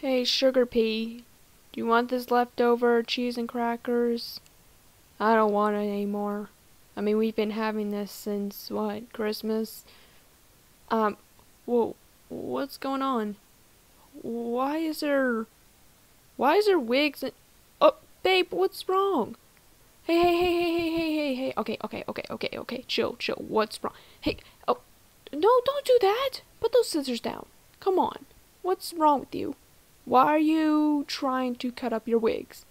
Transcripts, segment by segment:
Hey, Sugar Pea, do you want this leftover cheese and crackers? I don't want it anymore. I mean, we've been having this since, what, Christmas? Um, whoa, what's going on? Why is there... Why is there wigs and... Oh, babe, what's wrong? Hey, hey, hey, hey, hey, hey, hey, hey. Okay, okay, okay, okay, okay. Chill, chill. What's wrong? Hey, oh, no, don't do that. Put those scissors down. Come on. What's wrong with you? Why are you trying to cut up your wigs?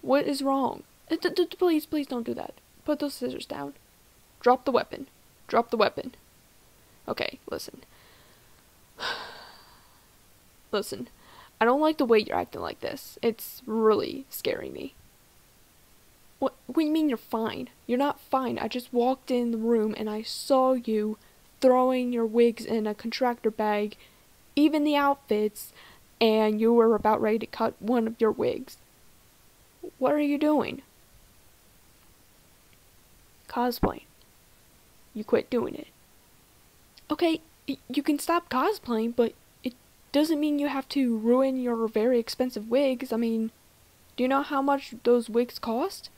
What is wrong? Uh, please, please don't do that. Put those scissors down. Drop the weapon. Drop the weapon. Okay, listen. listen. I don't like the way you're acting like this. It's really scaring me. What, what do you mean you're fine? You're not fine. I just walked in the room and I saw you throwing your wigs in a contractor bag, even the outfits, and you were about ready to cut one of your wigs. What are you doing? Cosplaying. You quit doing it. Okay, you can stop cosplaying, but it doesn't mean you have to ruin your very expensive wigs. I mean, do you know how much those wigs cost?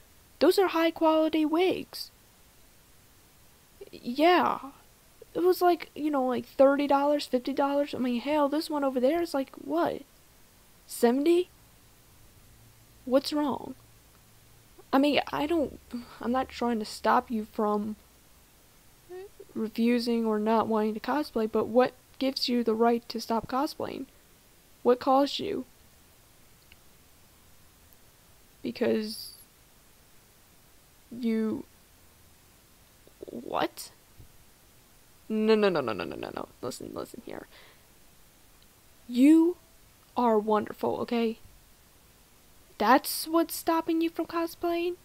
Those are high quality wigs. Yeah. It was like, you know, like $30, $50. I mean, hell, this one over there is like, what? 70 What's wrong? I mean, I don't, I'm not trying to stop you from refusing or not wanting to cosplay, but what gives you the right to stop cosplaying? What caused you? Because you what? No, no, no, no, no, no, no, no. Listen, listen here. You are wonderful, okay? That's what's stopping you from cosplaying?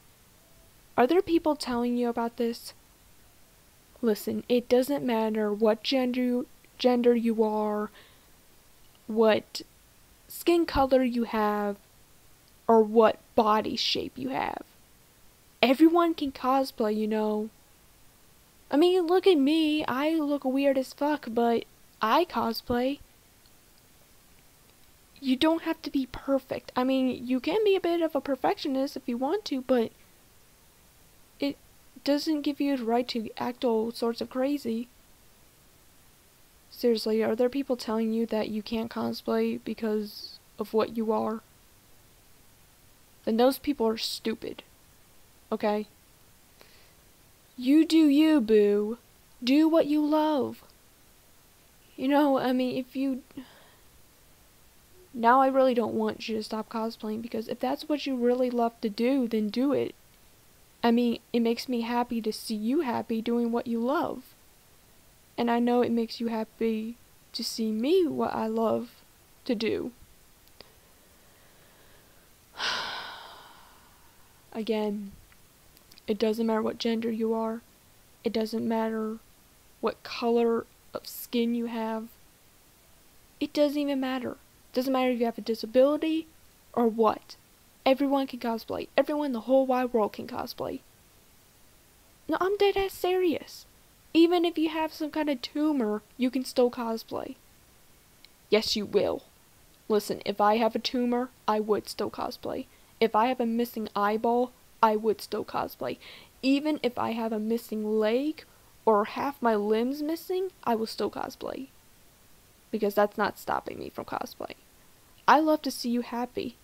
Are there people telling you about this? Listen, it doesn't matter what gender gender you are, what skin color you have, or what body shape you have. Everyone can cosplay, you know. I mean, look at me. I look weird as fuck, but I cosplay. You don't have to be perfect. I mean, you can be a bit of a perfectionist if you want to, but it doesn't give you the right to act all sorts of crazy. Seriously, are there people telling you that you can't cosplay because of what you are? Then those people are stupid. Okay? You do you, boo. Do what you love. You know, I mean, if you. Now I really don't want you to stop cosplaying because if that's what you really love to do, then do it. I mean, it makes me happy to see you happy doing what you love. And I know it makes you happy to see me what I love to do. Again, it doesn't matter what gender you are. It doesn't matter what color of skin you have. It doesn't even matter. It doesn't matter if you have a disability or what. Everyone can cosplay. Everyone in the whole wide world can cosplay. No, I'm dead ass serious. Even if you have some kind of tumor, you can still cosplay. Yes, you will. Listen, if I have a tumor, I would still cosplay. If I have a missing eyeball, I would still cosplay. Even if I have a missing leg or half my limbs missing, I will still cosplay. Because that's not stopping me from cosplay. I love to see you happy.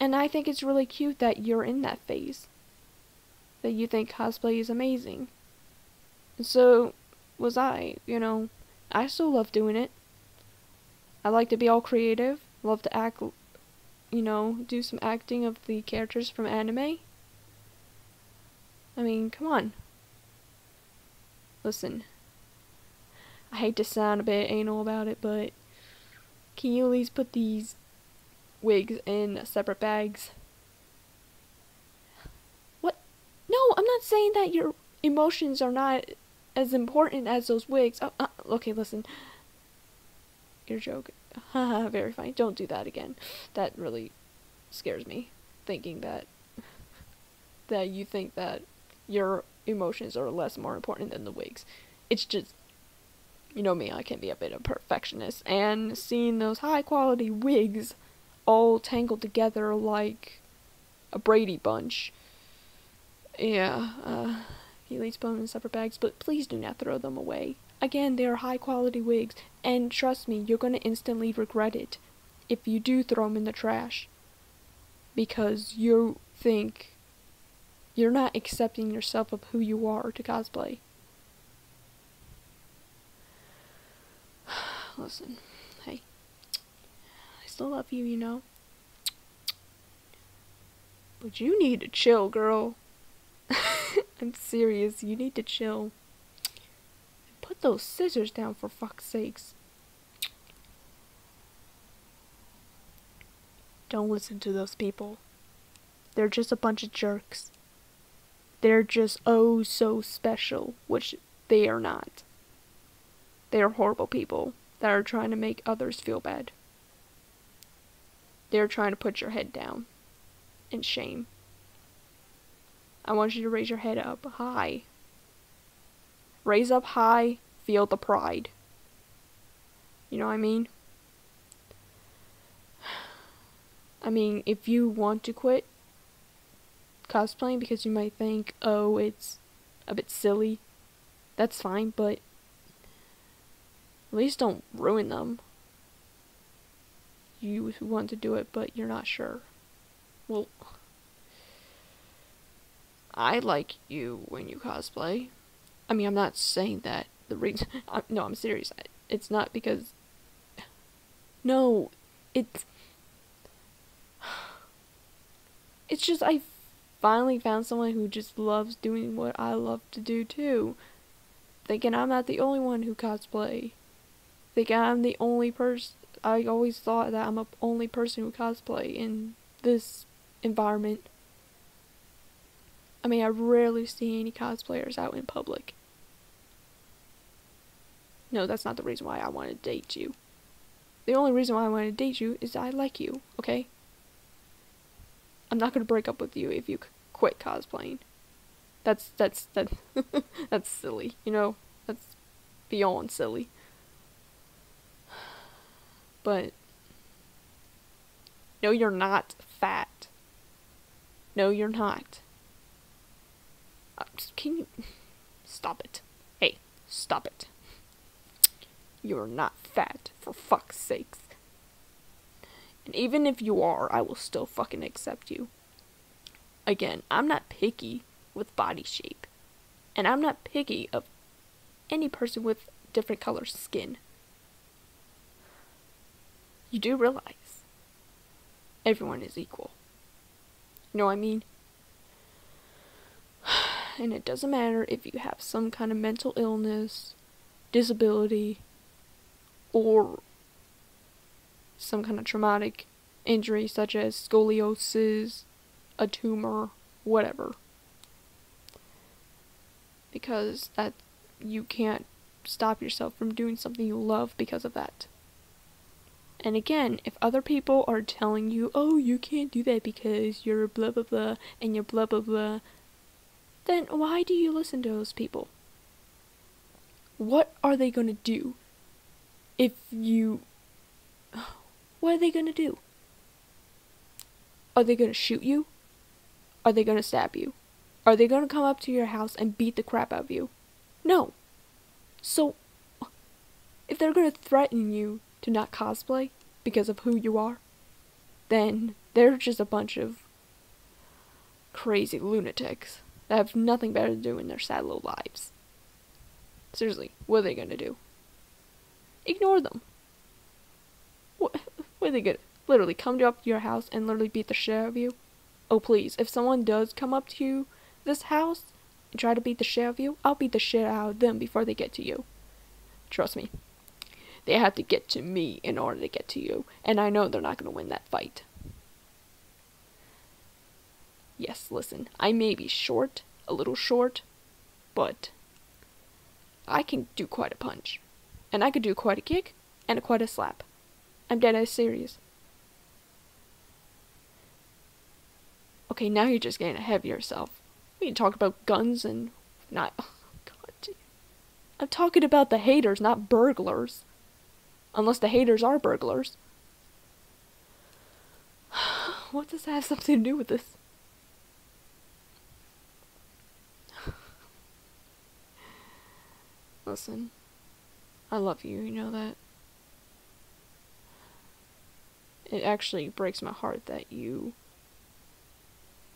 And I think it's really cute that you're in that phase. That you think cosplay is amazing. And so was I, you know. I still love doing it. I like to be all creative, love to act, you know, do some acting of the characters from anime. I mean, come on. Listen. I hate to sound a bit anal about it, but can you at least put these wigs in separate bags? What? No, I'm not saying that your emotions are not as important as those wigs. Oh, uh, okay, listen. Your joke. Haha, very funny. Don't do that again. That really scares me. Thinking that that you think that your emotions are less more important than the wigs. It's just you know me, I can be a bit of a perfectionist, and seeing those high quality wigs all tangled together like a Brady bunch. Yeah, uh, he leaves them in separate bags, but please do not throw them away. Again, they are high quality wigs, and trust me, you're gonna instantly regret it if you do throw them in the trash. Because you think you're not accepting yourself of who you are to cosplay. Listen, hey, I still love you, you know. But you need to chill, girl. I'm serious, you need to chill. Put those scissors down for fuck's sakes. Don't listen to those people. They're just a bunch of jerks. They're just oh so special, which they are not. They are horrible people that are trying to make others feel bad. They're trying to put your head down in shame. I want you to raise your head up high. Raise up high, feel the pride. You know what I mean? I mean, if you want to quit cosplaying because you might think, oh, it's a bit silly, that's fine, but at least don't ruin them. You want to do it, but you're not sure. Well, I like you when you cosplay. I mean, I'm not saying that the reason. I'm, no, I'm serious. It's not because. No, it's. It's just I finally found someone who just loves doing what I love to do too. Thinking I'm not the only one who cosplay. Thinking I'm the only person. I always thought that I'm the only person who cosplay in this environment. I mean, I rarely see any cosplayers out in public. No, that's not the reason why I want to date you. The only reason why I want to date you is I like you, okay? I'm not gonna break up with you if you quit cosplaying. That's that's that that's silly, you know. That's beyond silly. But no, you're not fat. No, you're not. Uh, can you stop it? Hey, stop it. You're not fat, for fuck's sakes. And even if you are, I will still fucking accept you. Again, I'm not picky with body shape. And I'm not picky of any person with different color skin. You do realize everyone is equal. You know what I mean? And it doesn't matter if you have some kind of mental illness, disability, or some kind of traumatic injury such as scoliosis, a tumor, whatever. Because that you can't stop yourself from doing something you love because of that. And again, if other people are telling you, oh, you can't do that because you're blah blah blah and you're blah blah blah, then why do you listen to those people? What are they going to do if you what are they going to do? Are they going to shoot you? Are they going to stab you? Are they going to come up to your house and beat the crap out of you? No. So, if they're going to threaten you to not cosplay because of who you are, then they're just a bunch of crazy lunatics that have nothing better to do in their sad little lives. Seriously, what are they going to do? Ignore them. What? What are they gonna literally come up to your house and literally beat the shit out of you? Oh please, if someone does come up to you, this house, and try to beat the shit out of you, I'll beat the shit out of them before they get to you. Trust me. They have to get to me in order to get to you, and I know they're not gonna win that fight. Yes, listen, I may be short, a little short, but I can do quite a punch. And I could do quite a kick, and quite a slap. I'm dead serious. Okay, now you're just getting ahead of yourself. We can talk about guns and not. Oh, God. I'm talking about the haters, not burglars. Unless the haters are burglars. what does that have something to do with this? Listen, I love you, you know that? It actually breaks my heart that you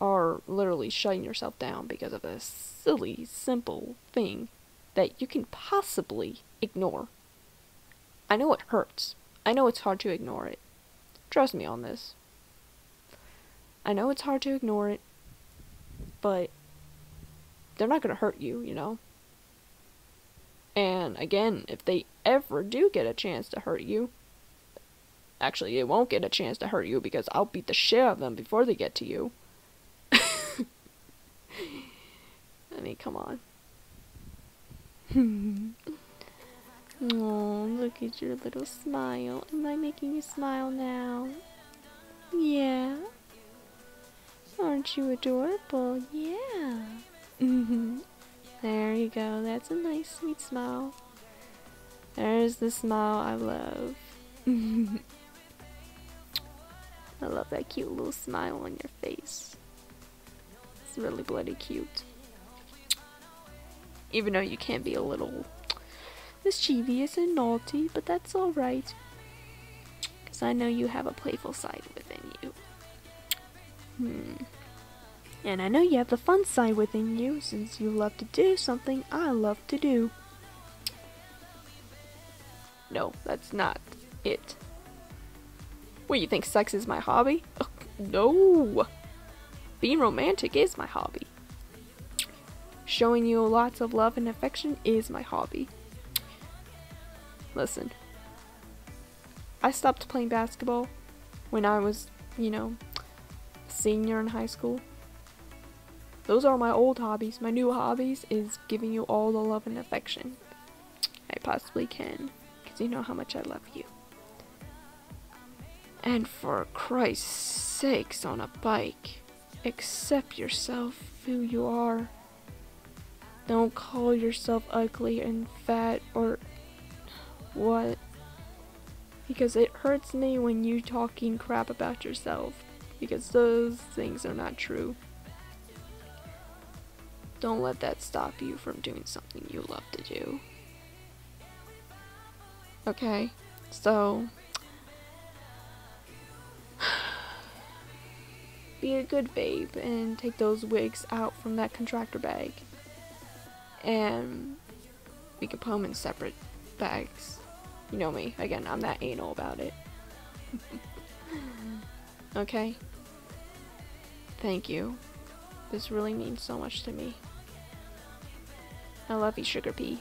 are literally shutting yourself down because of a silly, simple thing that you can possibly ignore. I know it hurts. I know it's hard to ignore it. Trust me on this. I know it's hard to ignore it, but they're not going to hurt you, you know? And again, if they ever do get a chance to hurt you, actually, they won't get a chance to hurt you because I'll beat the shit out of them before they get to you. I mean, come on. oh, look at your little smile. Am I making you smile now? Yeah. Aren't you adorable? Yeah. there you go. That's a nice, sweet smile. There's the smile I love. I love that cute little smile on your face. It's really bloody cute. Even though you can be a little mischievous and naughty, but that's alright. Because I know you have a playful side within you. Hmm. And I know you have the fun side within you, since you love to do something I love to do. No, that's not it. What, you think sex is my hobby? Oh, no! Being romantic is my hobby. Showing you lots of love and affection is my hobby. Listen, I stopped playing basketball when I was, you know, senior in high school. Those are my old hobbies. My new hobbies is giving you all the love and affection I possibly can. Because you know how much I love you. And for Christ's sakes, on a bike, accept yourself who you are. Don't call yourself ugly and fat or what. Because it hurts me when you talking crap about yourself. Because those things are not true. Don't let that stop you from doing something you love to do. Okay, so be a good babe and take those wigs out from that contractor bag. And we can put them in separate bags. You know me, again, I'm that anal about it. okay? Thank you. This really means so much to me. I love you, Sugar Pea.